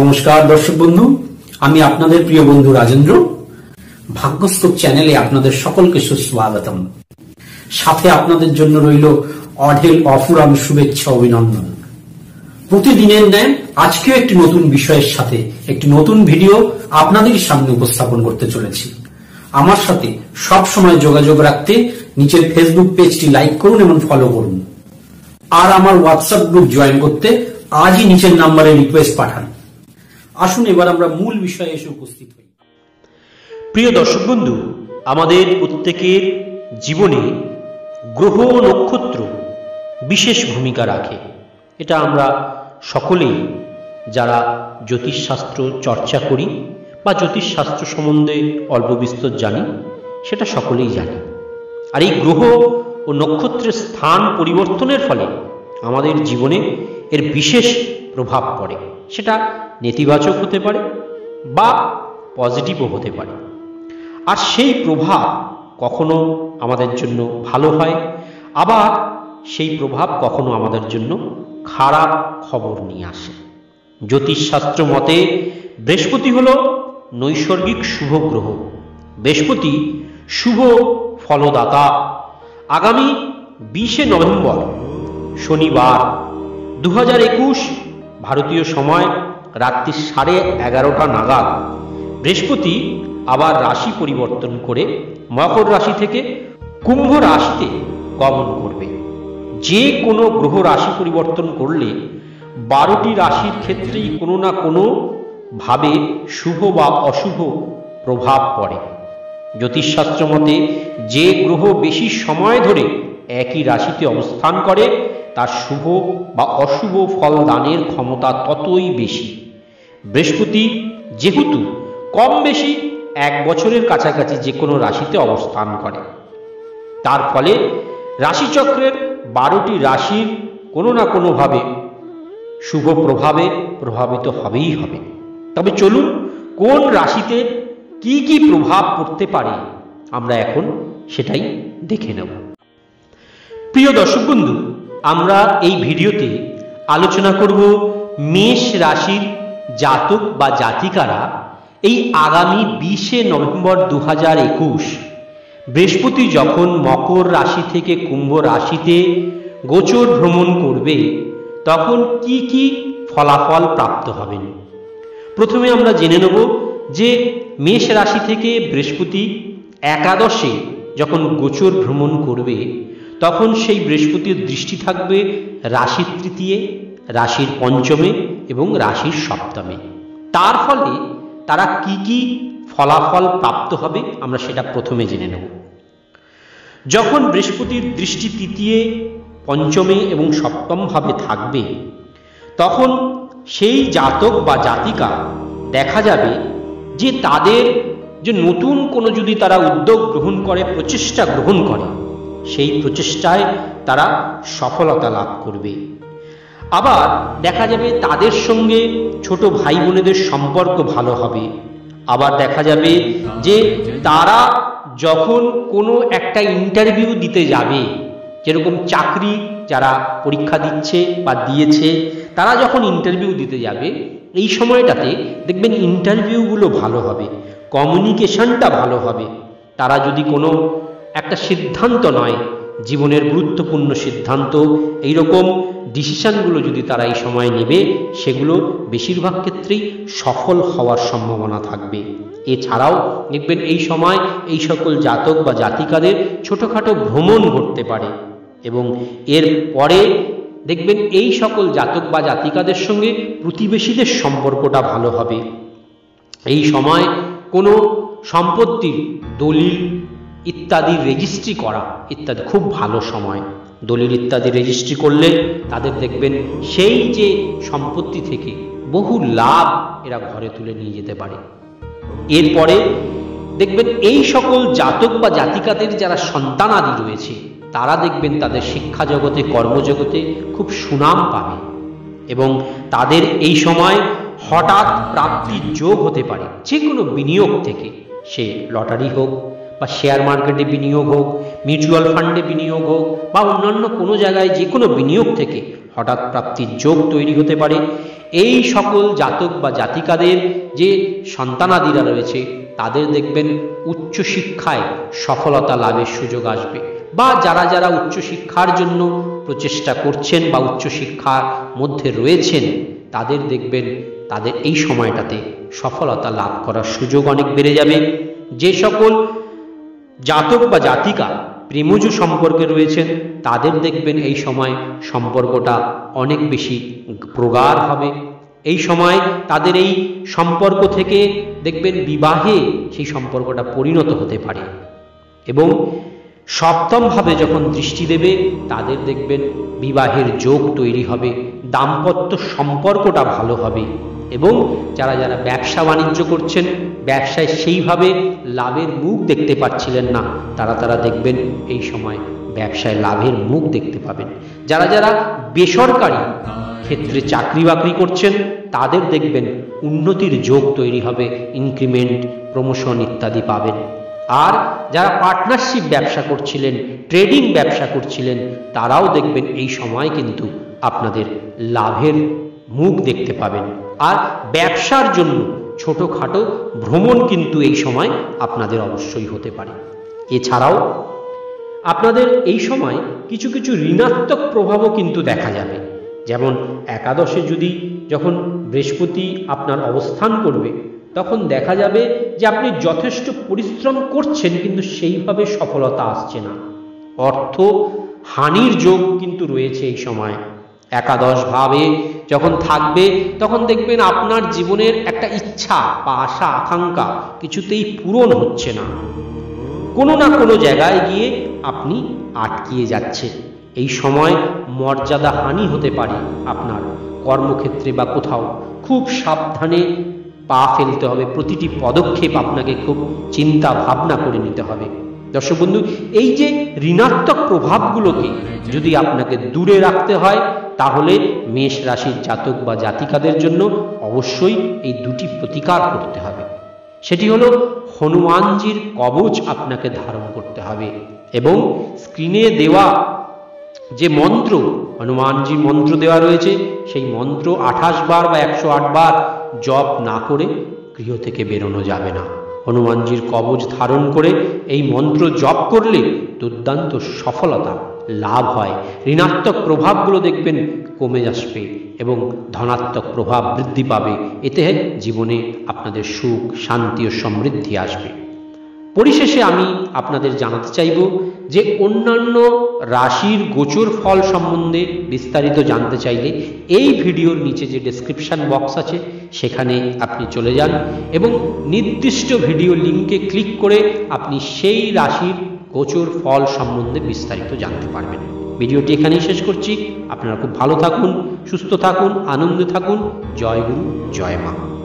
নমস্কার, দর্শক বন্ধু। আমি আপনাদের প্রিয় বন্ধু রাজেন্দ্র। ভাগ্যস্তক চ্যানেলে আপনাদের সকলকে সুস্বাগতম। সাথে আপনাদের জন্য রইল অঢেল অফুরান শুভেচ্ছা অভিনন্দন। প্রতিদিনের ন্যায় আজকেও একটি নতুন বিষয়ের সাথে একটি নতুন ভিডিও আপনাদের সামনে উপস্থাপন করতে চলেছি। আমার সাথে সব সময় যোগাযোগ রাখতে নিচের ফেসবুক পেজটি লাইক করুন এবং ফলো করুন। আর আমার হোয়াটসঅ্যাপ গ্রুপ জয়েন করতে আজই নিচের নাম্বারে রিকোয়েস্ট পাঠান। আসুন এবার আমরা মূল বিষয়ে এসে উপস্থিত হই। প্রিয় দর্শক বন্ধু, আমাদের প্রত্যেকের জীবনে গ্রহ নক্ষত্র বিশেষ ভূমিকা রাখে। এটা আমরা সকলেই যারা জ্যোতিষশাস্ত্র চর্চা করি বা জ্যোতিষশাস্ত্র সম্বন্ধে অল্প বিস্তর জানি, সেটা সকলেই জানি। আর এই গ্রহ ও নক্ষত্রের স্থান পরিবর্তনের ফলে আমাদের জীবনে এর বিশেষ প্রভাব পড়ে। সেটা নেতিবাচক হতে পারে বা পজিটিভও হতে পারে। আর সেই প্রভাব কখনো আমাদের জন্য ভালো হয়, আবার সেই প্রভাব কখনো আমাদের জন্য খারাপ খবর নিয়ে আসে। জ্যোতিষশাস্ত্র মতে, বৃহস্পতি হল নৈসর্গিক শুভ গ্রহ। বৃহস্পতি শুভ ফলদাতা। আগামী বিশে নভেম্বর, শনিবার দু হাজার একুশ ভারতীয় সময় রাত্রি সাড়ে এগারোটা নাগাদ। বৃহস্পতি আবার রাশি পরিবর্তন করে মকর রাশি থেকে কুম্ভ রাশিতে গমন করবে। যে কোনো গ্রহ রাশি পরিবর্তন করলে বারোটি রাশির ক্ষেত্রেই কোনো না কোনো ভাবে শুভ বা অশুভ প্রভাব পড়ে। জ্যোতিষশাস্ত্র মতে যে গ্রহ বেশি সময় ধরে একই রাশিতে অবস্থান করে, তার শুভ বা অশুভ ফল দানের ক্ষমতা ততই বেশি। বৃহস্পতি, যেহেতু কম বেশি এক বছরের কাছাকাছি যে কোনো রাশিতে অবস্থান করে। তার ফলে রাশিচক্রের বারোটি রাশির কোনো না কোনোভাবে শুভ প্রভাবে প্রভাবিত হবেই হবে। তবে চলুন, কোন রাশিতে কি কি প্রভাব পড়তে পারে আমরা এখন সেটাই দেখে নেব। প্রিয় দর্শক বন্ধু, আমরা এই ভিডিওতে আলোচনা করব মেষ রাশির জাতক বা জাতিকারা এই আগামী বিশে নভেম্বর দু হাজার একুশ বৃহস্পতি যখন মকর রাশি থেকে কুম্ভ রাশিতে গোচর ভ্রমণ করবে, তখন কি কি ফলাফল প্রাপ্ত হবেন? প্রথমে আমরা জেনে নেব যে মেষ রাশি থেকে বৃহস্পতি একাদশে যখন গোচর ভ্রমণ করবে, তখন সেই বৃহস্পতির দৃষ্টি থাকবে রাশির তৃতীয়, রাশির পঞ্চমে এবং রাশির সপ্তমে। তার ফলে তারা কি কি ফলাফল প্রাপ্ত হবে আমরা সেটা প্রথমে জেনে নেব। যখন বৃহস্পতির দৃষ্টি তৃতীয়, পঞ্চমে এবং সপ্তমভাবে থাকবে, তখন সেই জাতক বা জাতিকা দেখা যাবে যে তাদের যে নতুন কোনো যদি তারা উদ্যোগ গ্রহণ করে, প্রচেষ্টা গ্রহণ করে, সেই প্রচেষ্টায় তারা সফলতা লাভ করবে। আবার দেখা যাবে তাদের সঙ্গে ছোট ভাই বোনেদের সম্পর্ক ভালো হবে। আবার দেখা যাবে যে তারা যখন কোনো একটা ইন্টারভিউ দিতে যাবে, যেরকম চাকরি যারা পরীক্ষা দিচ্ছে বা দিয়েছে, তারা যখন ইন্টারভিউ দিতে যাবে, এই সময়টাতে দেখবেন ইন্টারভিউগুলো ভালো হবে কমিউনিকেশনটা ভালো হবে। তারা যদি কোনো একটা সিদ্ধান্ত নয়, জীবনের গুরুত্বপূর্ণ সিদ্ধান্ত এই রকম ডিসিশনগুলো যদি তারা এই সময় নেবে, সেগুলো বেশিরভাগ ক্ষেত্রেই সফল হওয়ার সম্ভাবনা থাকবে। এছাড়াও দেখবেন এই সময় এই সকল জাতক বা জাতিকাদের ছোটোখাটো ভ্রমণ ঘটতে পারে এবং এর পরে দেখবেন এই সকল জাতক বা জাতিকাদের সঙ্গে প্রতিবেশীদের সম্পর্কটা ভালো হবে। এই সময় কোনো সম্পত্তির দলিল ইত্যাদি রেজিস্ট্রি করা ইত্যাদি খুব ভালো সময়। দলিল ইত্যাদি রেজিস্ট্রি করলে তাদের দেখবেন সেই যে সম্পত্তি থেকে বহু লাভ এরা ঘরে তুলে নিয়ে যেতে পারে। এরপরে দেখবেন এই সকল জাতক বা জাতিকাদের যারা সন্তানাদি রয়েছে, তারা দেখবেন তাদের শিক্ষা জগতে কর্মজগতে খুব সুনাম পাবে এবং তাদের এই সময় হঠাৎ প্রাপ্তির যোগ হতে পারে। যে কোনো বিনিয়োগ থেকে সে লটারি হোক বা শেয়ার মার্কেটে বিনিয়োগ হোক মিউচুয়াল ফান্ডে বিনিয়োগ হোক, বা অন্যান্য কোনো জায়গায় যে কোনো বিনিয়োগ থেকে হঠাৎ প্রাপ্তির যোগ তৈরি হতে পারে। এই সকল জাতক বা জাতিকাদের যে সন্তানাদিরা রয়েছে, তাদের দেখবেন উচ্চশিক্ষায় সফলতা লাভের সুযোগ আসবে। বা যারা যারা উচ্চশিক্ষার জন্য প্রচেষ্টা করছেন বা উচ্চশিক্ষার মধ্যে রয়েছেন, তাদের দেখবেন তাদের এই সময়টাতে সফলতা লাভ করার সুযোগ অনেক বেড়ে যাবে। যে সকল জাতক বা জাতিকা প্রেমজ সম্পর্কে রয়েছেন, তাদের দেখবেন এই সময় সম্পর্কটা অনেক বেশি প্রগাঢ় হবে। এই সময় তাদের এই সম্পর্ক থেকে দেখবেন বিবাহে সেই সম্পর্কটা পরিণত হতে পারে। এবং সপ্তমভাবে যখন দৃষ্টি দেবে, তাদের দেখবেন বিবাহের যোগ তৈরি হবে। দাম্পত্য সম্পর্কটা ভালো হবে এবং যারা যারা ব্যবসা বাণিজ্য করছেন, ব্যবসায় সেইভাবে লাভের মুখ দেখতে পাচ্ছিলেন না, তারা তারা দেখবেন এই সময় ব্যবসায় লাভের মুখ দেখতে পাবেন। যারা যারা বেসরকারি ক্ষেত্রে চাকরি বাকরি করছেন, তাদের দেখবেন উন্নতির যোগ তৈরি হবে ইনক্রিমেন্ট প্রমোশন ইত্যাদি পাবেন। আর যারা পার্টনারশিপ ব্যবসা করছিলেন ট্রেডিং ব্যবসা করছিলেন, তারাও দেখবেন এই সময় কিন্তু আপনাদের লাভের মুখ দেখতে পাবেন। আর ব্যবসার জন্য ছোটোখাটো ভ্রমণ কিন্তু এই সময় আপনাদের অবশ্যই হতে পারে। এছাড়াও আপনাদের এই সময় কিছু কিছু ঋণাত্মক প্রভাবও কিন্তু দেখা যাবে। যেমন একাদশে যদি যখন বৃহস্পতি আপনার অবস্থান করবে, তখন দেখা যাবে যে আপনি যথেষ্ট পরিশ্রম করছেন, কিন্তু সেইভাবে সফলতা আসছে না। অর্থ হানির যোগ কিন্তু রয়েছে এই সময়। একাদশ ভাবে যখন থাকবে, তখন দেখবেন আপনার জীবনের একটা ইচ্ছা বা আশা, আকাঙ্ক্ষা কিছুতেই পূরণ হচ্ছে না। কোনো না কোনো জায়গায় গিয়ে আপনি আটকিয়ে যাচ্ছে এই সময় মর্যাদা হানি হতে পারে আপনার কর্মক্ষেত্রে বা কোথাও। খুব সাবধানে পা ফেলতে হবে, প্রতিটি পদক্ষেপ আপনাকে খুব চিন্তা ভাবনা করে নিতে হবে। দর্শক বন্ধু, এই যে ঋণাত্মক প্রভাবগুলোকে যদি আপনাকে দূরে রাখতে হয়, তাহলে মেষ রাশির জাতক বা জাতিকাদের জন্য অবশ্যই এই দুটি প্রতিকার করতে হবে। সেটি হলো হনুমানজির কবচ আপনাকে ধারণ করতে হবে এবং স্ক্রিনে দেওয়া যে মন্ত্র, হনুমানজি মন্ত্র দেওয়া রয়েছে, সেই মন্ত্র আঠাশ বার বা একশো বার জপ না করে গৃহ থেকে বেরোনো যাবে না। হনুমানজির কবজ ধারণ করে এই মন্ত্র জপ করলে দুর্দান্ত সফলতা লাভ হয়। ঋণাত্মক প্রভাবগুলো দেখবেন কমে আসবে এবং ধনাত্মক প্রভাব বৃদ্ধি পাবে। এতে জীবনে আপনাদের সুখ, শান্তি ও সমৃদ্ধি আসবে। পরিশেষে আমি আপনাদের জানাতে চাইব যে অন্যান্য রাশির গোচর ফল সম্বন্ধে বিস্তারিত জানতে চাইলে এই ভিডিওর নিচে যে ডেসক্রিপশান বক্স আছে, সেখানে আপনি চলে যান এবং নির্দিষ্ট ভিডিও লিঙ্কে ক্লিক করে আপনি সেই রাশির গোচর ফল সম্বন্ধে বিস্তারিত জানতে পারবেন। ভিডিওটি এখানেই শেষ করছি। আপনারা খুব ভালো থাকুন, সুস্থ থাকুন, আনন্দে থাকুন। জয় গুরু, জয় মা।